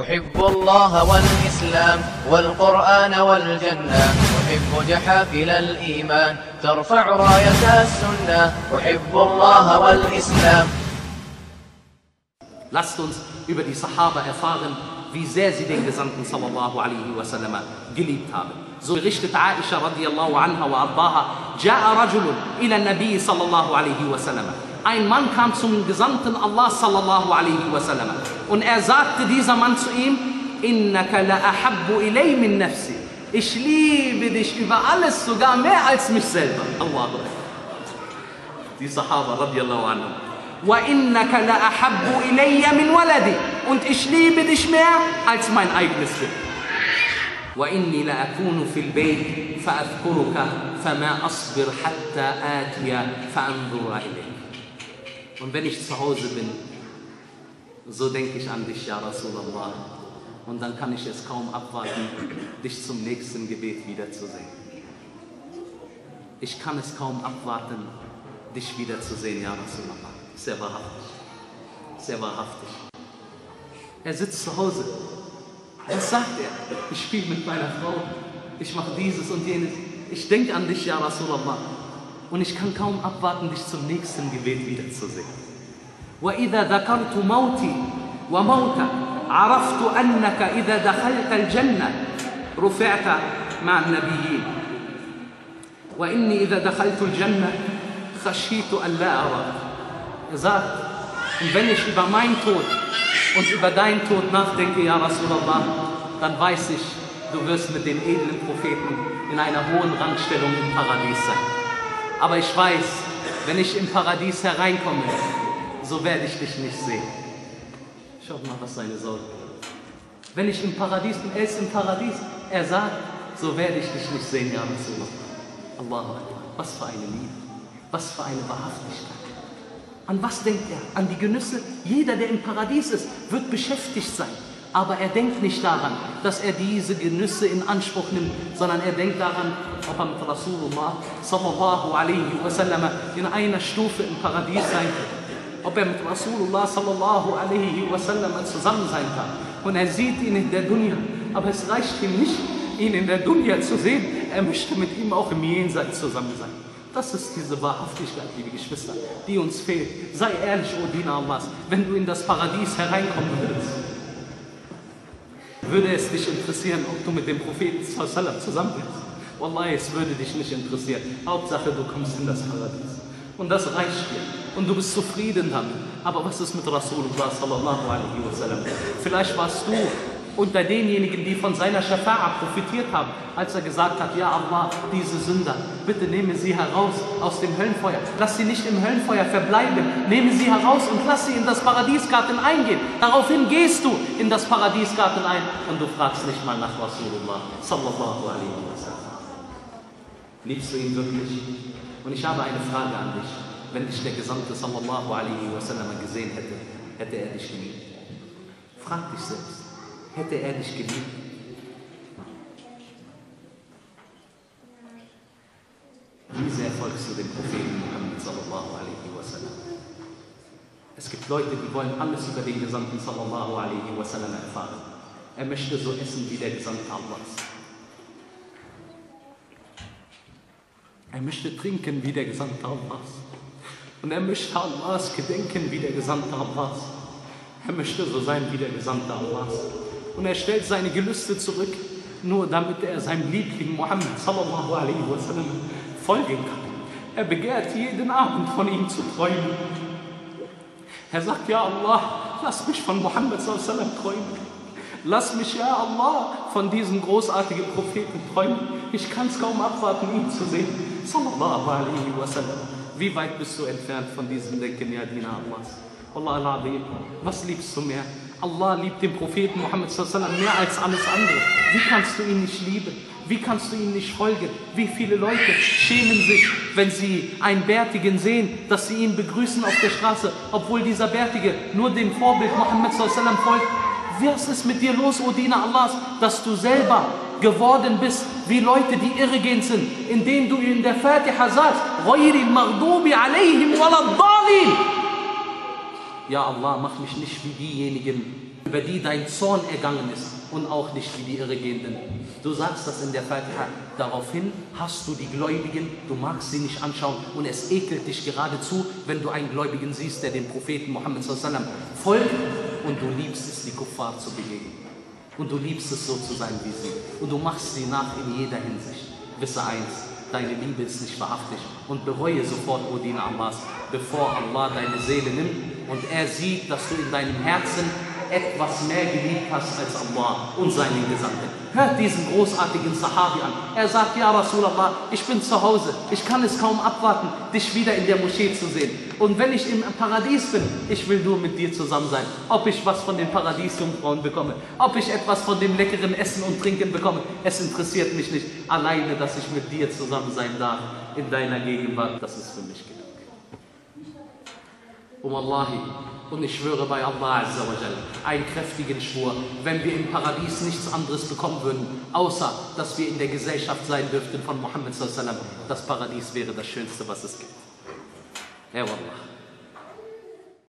أحب الله والإسلام والقرآن والجنة أحب جحافل الإيمان ترفع راية السنة أحب الله والإسلام Lasst uns über die Sahaba erfahren, wie sehr sie den Gesandten sallallahu alaihi wasallam geliebt haben. So berichtet Aisha radiallahu anha wa ardaha, Ja'a rajulun ila nabi sallallahu alaihi wasallam. Ein Mann kam zum Gesandten Allah sallallahu alaihi wasallam und er sagte dieser Mann zu ihm, Innaka la ahabbu ilay min nafsi. Ich liebe dich über alles, sogar mehr als mich selber. Akbar. Die Sahaba radiallahu anhu. وَإِنَّكَ لَأَحَبُّ إِلَيَّ مِنْ وَلَدِي Und ich liebe dich mehr als mein eigenes Kind. وإني لأكون في البيت فأذكرك فما أصبر حتى آتي فأنظر إليك. Und wenn ich zu Hause bin, so denke ich an dich, ja Rasulallah. Und dann kann ich es kaum abwarten, dich zum nächsten Gebet wiederzusehen. Ich kann es kaum abwarten, dich wiederzusehen, ja Rasulallah. Sehr wahrhaftig. Sehr wahrhaftig. Er sitzt zu Hause. Was sagt er? Ich spiele mit meiner Frau. Ich mache dieses und jenes. Ich denke an dich, ja Rasulallah. Und ich kann kaum abwarten, dich zum nächsten Gebet wiederzusehen. وإذا ذكرت موتي وموتك عرفت أنك إذا دخلت الجنة رفعت مع النبيين وإني إذا دخلت الجنة خشيت أن لا أراك Er sagt, und wenn ich über meinen Tod und über deinen Tod nachdenke, ja Rasulallah, dann weiß ich, du wirst mit den edlen Propheten in einer hohen Rangstellung im Paradies sein. Aber ich weiß, wenn ich im Paradies hereinkomme, so werde ich dich nicht sehen. Schaut mal, was seine Sorge. Wenn ich im Paradies bin, er ist im Paradies, er sagt, so werde ich dich nicht sehen, ja Rasulallah. Allahu Akbar. Was für eine Liebe, was für eine Wahrhaftigkeit. An was denkt er? An die Genüsse? Jeder, der im Paradies ist, wird beschäftigt sein. Aber er denkt nicht daran, dass er diese Genüsse in Anspruch nimmt, sondern er denkt daran, ob er mit Rasulullah sallallahu alaihi wasallam in einer Stufe im Paradies sein wird. Ob er mit Rasulullah sallallahu alaihi wasallam zusammen sein kann. Und er sieht ihn in der Dunya. Aber es reicht ihm nicht, ihn in der Dunya zu sehen. Er möchte mit ihm auch im Jenseits zusammen sein. Das ist diese Wahrhaftigkeit, liebe Geschwister, die uns fehlt. Sei ehrlich, O Diener Allahs, wenn du in das Paradies hereinkommen würdest. Würde es dich interessieren, ob du mit dem Propheten zusammen bist? Wallahi, es würde dich nicht interessieren. Hauptsache, du kommst in das Paradies. Und das reicht dir. Und du bist zufrieden damit. Aber was ist mit Rasulullah sallallahu alaihi wasallam? Vielleicht warst du unter denjenigen, die von seiner Schafa'a profitiert haben, als er gesagt hat, ja Allah, diese Sünder, bitte nehme sie heraus aus dem Höllenfeuer. Lass sie nicht im Höllenfeuer verbleiben. Nehme sie heraus und lass sie in das Paradiesgarten eingehen. Daraufhin gehst du in das Paradiesgarten ein und du fragst nicht mal nach Rasulullah sallallahu alaihi wasallam. Liebst du ihn wirklich? Und ich habe eine Frage an dich. Wenn dich der Gesandte sallallahu alaihi wasallam gesehen hätte, hätte er dich geliebt. Frag dich selbst hätte er dich geliebt? Wie sehr folgst du dem Propheten Muhammad sallallahu alaihi wasallam? Es gibt Leute, die wollen alles über den Gesandten sallallahu alaihi wasallam erfahren. Er möchte so essen wie der Gesandte Allahs. Er möchte trinken wie der Gesandte Allahs. Und er möchte Allahs gedenken wie der Gesandte Allahs. Er möchte so sein wie der Gesandte Allahs und er stellt seine Gelüste zurück, nur damit er seinem Liebling Muhammad sallallahu alaihi wasallam folgen kann. Er begehrt jeden Abend von ihm zu träumen. Er sagt, ja Allah, lass mich von Muhammad sallallahu alaihi wasallam träumen. Lass mich, ja Allah, von diesem großartigen Propheten träumen. Ich kann es kaum abwarten, ihn zu sehen. Sallallahu alaihi wasallam. Wie weit bist du entfernt von diesem Denken, ja Dina Allahs? Allah al was liebst du mehr? Allah liebt den Propheten Muhammad mehr als alles andere. Wie kannst du ihn nicht lieben? Wie kannst du ihm nicht folgen? Wie viele Leute schämen sich, wenn sie einen Bärtigen sehen, dass sie ihn begrüßen auf der Straße, obwohl dieser Bärtige nur dem Vorbild Muhammad folgt? Was ist mit dir los, O Diener Allahs, dass du selber geworden bist wie Leute, die irregehend sind, indem du in der Fatiha sagst, غَيْرِ الْمَغْضُوبِ عَلَيْهِمْ وَلَا الضَّالِينَ ja Allah, mach mich nicht wie diejenigen, über die dein Zorn ergangen ist und auch nicht wie die Irregehenden. Du sagst das in der Fatiha. Daraufhin hast du die Gläubigen, du magst sie nicht anschauen und es ekelt dich geradezu, wenn du einen Gläubigen siehst, der dem Propheten sallam folgt und du liebst es, die Kuffar zu begegnen. Und du liebst es so zu sein wie sie. Und du machst sie nach in jeder Hinsicht. Wisse eins, deine Liebe ist nicht wahrhaftig. Und bereue sofort, Odin Abbas, bevor Allah deine Seele nimmt und er sieht, dass du in deinem Herzen etwas mehr geliebt hast als Allah und seinen Gesandten. Hört diesen großartigen Sahabi an. Er sagt, ja Rasulallah, ich bin zu Hause. Ich kann es kaum abwarten, dich wieder in der Moschee zu sehen. Und wenn ich im Paradies bin, ich will nur mit dir zusammen sein. Ob ich was von den Paradiesjungfrauen bekomme, ob ich etwas von dem leckeren Essen und Trinken bekomme, es interessiert mich nicht. Alleine, dass ich mit dir zusammen sein darf in deiner Gegenwart, das ist für mich genug. Um Allahi, und ich schwöre bei Allah Azzawajal, einen kräftigen Schwur, wenn wir im Paradies nichts anderes bekommen würden, außer dass wir in der Gesellschaft sein dürften von Muhammad sallam, das Paradies wäre das Schönste, was es gibt. Ja, Wallah.